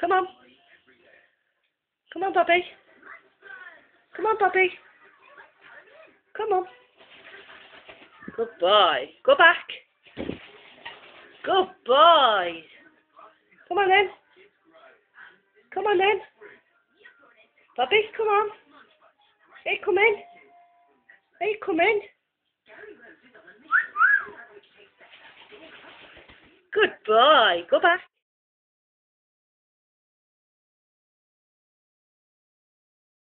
Come on. Come on, Bobby. Come on, Bobby. Come on. Good boy. Go back. Good boy. Come on then. Come on then. Bobby, come on. Hey, come in. Hey, come in. Good boy. Go back.